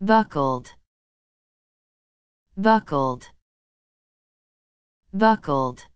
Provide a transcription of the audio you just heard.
buckled. Buckled. Buckled.